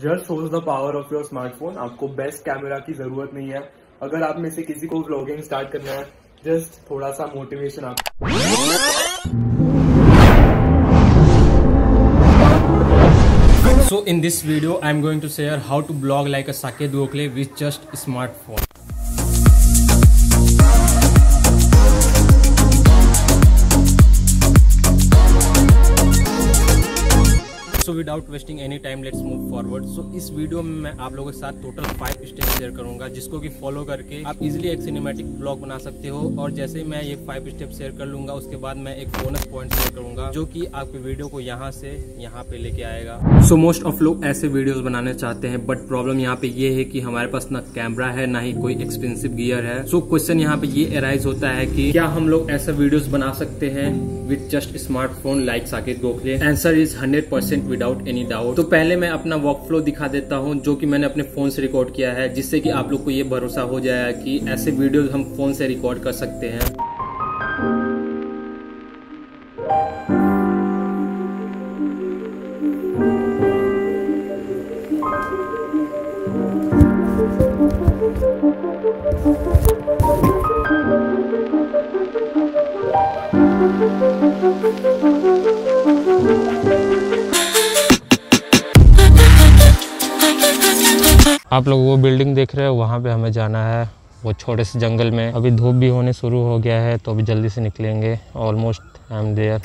Just shows the power of your smartphone आपको best camera की ज़रूरत नहीं है अगर आप में से किसी को व्लॉगिंग स्टार्ट करना है जस्ट थोड़ा सा मोटिवेशन आप So in this video, I'm going to share how to blog like a Sake Duokle with just smartphone. Without wasting any time let's move forward so इस वीडियो में मैं आप लोगों के साथ टोटल फाइव स्टेप शेयर करूँगा, जिसको कि फॉलो करके आप इजीली एक सिनेमैटिक ब्लॉग बना सकते हो। और जैसे मैं ये फाइव स्टेप शेयर कर लूँगा, उसके बाद मैं एक बोनस पॉइंट शेयर करूँगा, जो की आपके वीडियो को यहाँ से यहाँ पे लेके आएगा। सो मोस्ट ऑफ़ लोग ऐसे वीडियोस बनाने चाहते हैं बट प्रॉब्लम यहाँ पे ये है की हमारे पास ना कैमरा है, ना ही कोई एक्सपेंसिव गियर है। सो क्वेश्चन यहाँ पे ये अराइज होता है की क्या हम लोग ऐसा वीडियोस बना सकते हैं with just smartphone like Saket Gokhale answer is hundred percent without any doubt तो पहले मैं अपना वर्क फ्लो दिखा देता हूँ, जो कि मैंने अपने फ़ोन से रिकॉर्ड किया है, जिससे कि आप लोग को ये भरोसा हो जाए कि ऐसे वीडियोज़ हम फ़ोन से रिकॉर्ड कर सकते हैं। आप लोग वो बिल्डिंग देख रहे हो, वहाँ पे हमें जाना है। वो छोटे से जंगल में। अभी धूप भी होने शुरू हो गया है तो अभी जल्दी से निकलेंगे। Almost I am there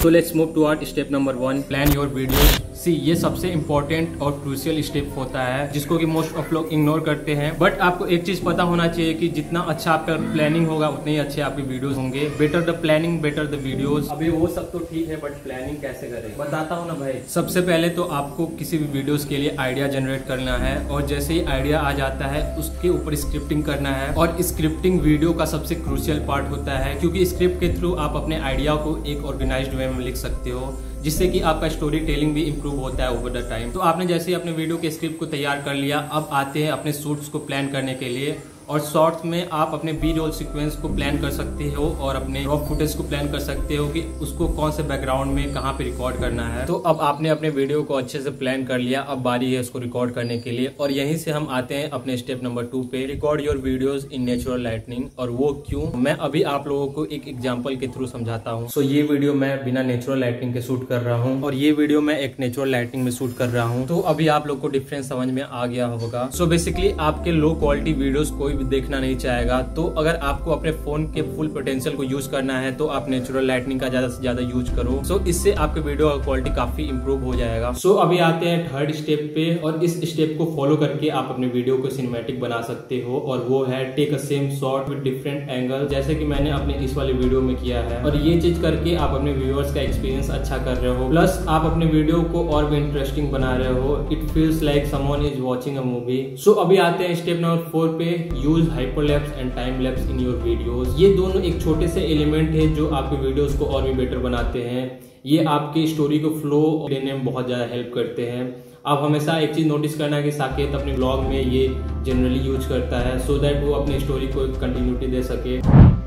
So let's move toward step number one plan your video see ये सबसे इम्पोर्टेंट और क्रूशियल स्टेप होता है जिसको कि मोस्ट ऑफ़ लोग इग्नोर करते हैं। बट आपको एक चीज़ पता होना चाहिए कि जितना अच्छा आपका प्लानिंग होगा उतने ही अच्छे आपके वीडियोस होंगे। Better the planning better the videos अभी वो सब तो ठीक है बट प्लानिंग कैसे करें? बताता हूँ ना भाई। सबसे पहले तो आपको किसी भी वीडियोस के लिए आइडिया जनरेट करना है। और जैसे ही आइडिया आ जाता है उसके ऊपर स्क्रिप्टिंग करना है। और स्क्रिप्टिंग वीडियो का सबसे क्रूशियल पार्ट होता है क्योंकि स्क्रिप्ट के थ्रू आप अपने आइडिया को एक ऑर्गेनाइज वे में लिख सकते हो, जिससे कि आपका स्टोरी टेलिंग भी इम्प्रूव होता है ओवर द टाइम तो आपने जैसे ही अपने वीडियो के स्क्रिप्ट को तैयार कर लिया, अब आते हैं अपने शूट्स को प्लान करने के लिए। और शॉर्ट्स में आप अपने बी रोल सिक्वेंस को प्लान कर सकते हो और अपने रॉक फुटेज को प्लान कर सकते हो कि उसको कौन से बैकग्राउंड में कहाँ पे रिकॉर्ड करना है। तो अब आपने अपने वीडियो को अच्छे से प्लान कर लिया। अब बारी है उसको रिकॉर्ड करने के लिए। और यहीं से हम आते हैं अपने स्टेप नंबर टू पे। Record your videos in natural lightning और वो क्यों? मैं अभी आप लोगों को एक एग्ज़ाम्पल के थ्रू समझाता हूँ। सो ये वीडियो मैं बिना नेचुरल लाइटनिंग के शूट कर रहा हूँ। और ये वीडियो मैं एक नेचुरल लाइटनिंग में शूट कर रहा हूँ। तो अभी आप लोग को डिफरेंस समझ में आ गया होगा। सो बेसिकली आपके लो क्वालिटी वीडियोज़ कोई भी देखना नहीं चाहेगा तो अगर आपको अपने फ़ोन के फुल पोटेंशियल को यूज़ करना है तो आप नेचुरल लाइटनिंग का ज़्यादा से ज़्यादा यूज़ करो। सो इससे आपके वीडियो का क्वालिटी काफ़ी इंप्रूव हो जाएगा। सो अभी आते हैं थर्ड स्टेप पे, और इस स्टेप को फॉलो करके आप अपने वीडियो को सिनेमेटिक बना सकते हो, और वो है take a same shot with different angle जैसे कि मैंने अपने इस वाले वीडियो में किया है। और ये चीज़ करके आप अपने व्यूअर्स का एक्सपीरियंस अच्छा कर रहे हो। प्लस आप अपने वीडियो को और भी इंटरेस्टिंग बना रहे हो। It feels like someone is watching a movie so अभी आते हैं स्टेप नंबर फोर पे use hyperlapse and time lapse in your videos ये दोनों एक छोटे से एलिमेंट है जो आपके वीडियोस को और भी बेटर बनाते हैं। ये आपकी स्टोरी को फ्लो देने में बहुत ज़्यादा हेल्प करते हैं। आप हमेशा एक चीज़ नोटिस करना कि साकेत अपने ब्लॉग में ये जनरली यूज़ करता है सो so दैट वो अपनी स्टोरी को कंटिन्यूटी दे सके।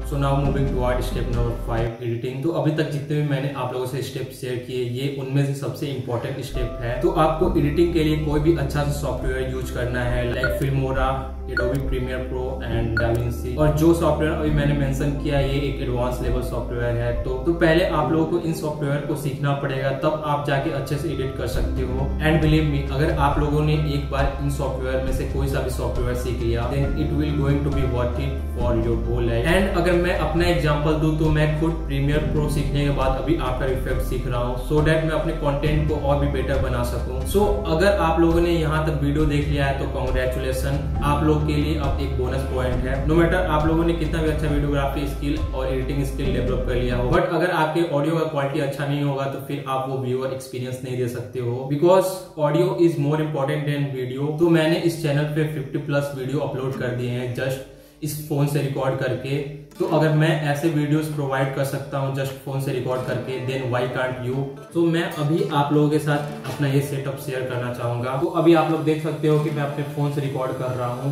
So now moving to our step number five editing तो अभी तक जितने भी मैंने आप लोगों से स्टेप शेयर किए, ये उनमें से सबसे इंपॉर्टेंट स्टेप है। तो आपको एडिटिंग के लिए कोई भी अच्छा सॉफ्टवेयर यूज़ करना है like Filmora Adobe Premiere Pro and DaVinci और जो सॉफ्टवेयर अभी मैंने मेंशन किया ये एक एडवांस लेवल सॉफ्टवेयर है। तो तो पहले आप लोगों को इन सॉफ्टवेयर को सीखना पड़ेगा तब आप जाके अच्छे से एडिट कर सकते हो। एंड बिलीव मी अगर आप लोगों ने एक बार इन सॉफ्टवेयर में से कोई सा भी सॉफ्टवेयर सीख लिया then it will going to be worth it for your whole life and अगर मैं अपना एग्जांपल दूँ तो मैं खुद प्रीमियर प्रो सीखने के बाद अभी आफ्टर इफ़ेक्ट सीख रहा हूँ सो डेट मैं अपने कॉन्टेंट को और भी बेटर बना सकूँ। सो so, अगर आप लोगों ने यहाँ तक वीडियो देख लिया है तो कॉन्ग्रेचुलेसन आप लोग के लिए अब एक बोनस पॉइंट है। नो मैटर आप लोगों ने कितना भी अच्छा वीडियोग्राफी स्किल और एडिटिंग स्किल डेवलप कर लिया हो बट अगर आपके ऑडियो का क्वालिटी अच्छा नहीं होगा तो फिर आप वो व्यूअर एक्सपीरियंस नहीं दे सकते हो। Because audio is more important than video तो मैंने इस चैनल पे 50 प्लस वीडियो अपलोड कर दिए हैं। जस्ट इस फ़ोन से रिकॉर्ड करके तो अगर मैं ऐसे वीडियोस प्रोवाइड कर सकता हूँ जस्ट फ़ोन से रिकॉर्ड करके देन वाई कांट यू तो मैं अभी आप लोगों के साथ अपना ये सेटअप शेयर करना चाहूँगा। तो अभी आप लोग देख सकते हो कि मैं अपने फ़ोन से रिकॉर्ड कर रहा हूँ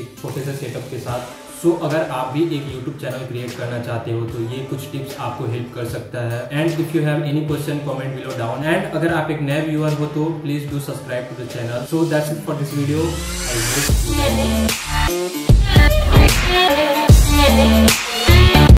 एक छोटे से सेटअप के साथ। सो so, अगर आप भी एक यूट्यूब चैनल क्रिएट करना चाहते हो तो ये कुछ टिप्स आपको हेल्प कर सकता है। And if you have any question comment below down and अगर आप एक नए व्यूअर हो तो please do subscribe to the channel so that's it for this video I hope